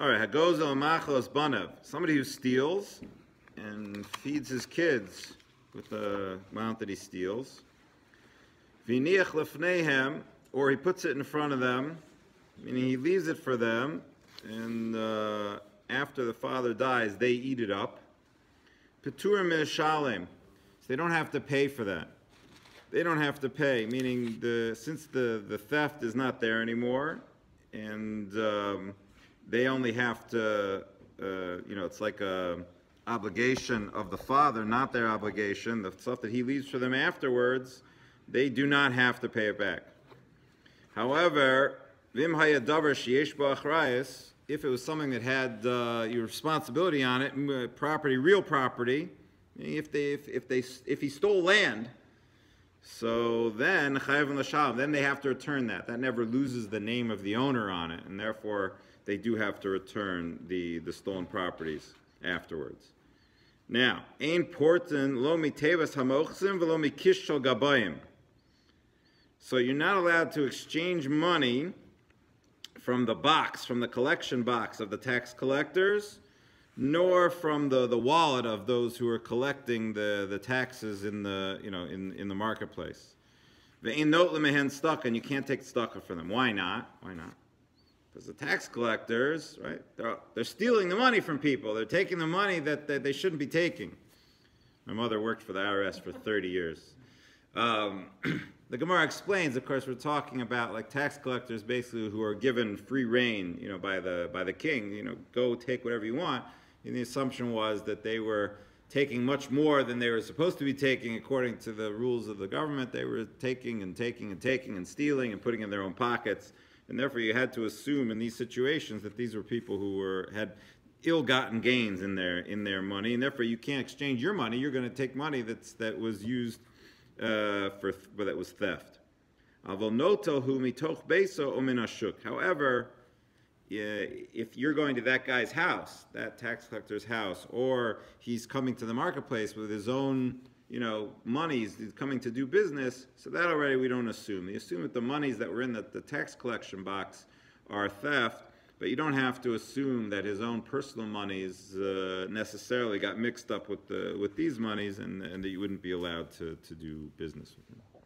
All right, Hagozel Machos Banav. Somebody who steals and feeds his kids with the amount that he steals. Viniach lefnehem, or he puts it in front of them, meaning he leaves it for them, and uh, after the father dies, they eat it up. Peturim shalem, so they don't have to pay for that. They don't have to pay, meaning the since the, the theft is not there anymore, and um, they only have to, uh, you know, it's like a obligation of the father, not their obligation. The stuff that he leaves for them afterwards, they do not have to pay it back. However, vim hayadavar if it was something that had uh, your responsibility on it, property, real property, if they if, if they if he stole land, so then chayav then they have to return that. That never loses the name of the owner on it, and therefore they do have to return the the stolen properties afterwards. Now, ein porten lo mitevas hamochsim velo gabayim. So you're not allowed to exchange money from the box, from the collection box of the tax collectors, nor from the, the wallet of those who are collecting the, the taxes in the, you know, in, in the marketplace. And you can't take tzedakah from them. Why not? Why not? Because the tax collectors, right, they're, they're stealing the money from people. They're taking the money that, that they shouldn't be taking. My mother worked for the IRS for 30 years. Um, the Gemara explains, of course, we're talking about like tax collectors basically who are given free rein, you know, by the by the king. You know, go take whatever you want. And the assumption was that they were taking much more than they were supposed to be taking according to the rules of the government. They were taking and taking and taking and stealing and putting in their own pockets. And therefore, you had to assume in these situations that these were people who were had ill-gotten gains in their in their money, and therefore you can't exchange your money. You're going to take money that's that was used uh, for but that was theft. However, if you're going to that guy's house, that tax collector's house, or he's coming to the marketplace with his own, you know, monies, he's coming to do business, so that already we don't assume. We assume that the monies that were in the, the tax collection box are theft, but you don't have to assume that his own personal monies uh, necessarily got mixed up with the with these monies, and, and that you wouldn't be allowed to, to do business with him.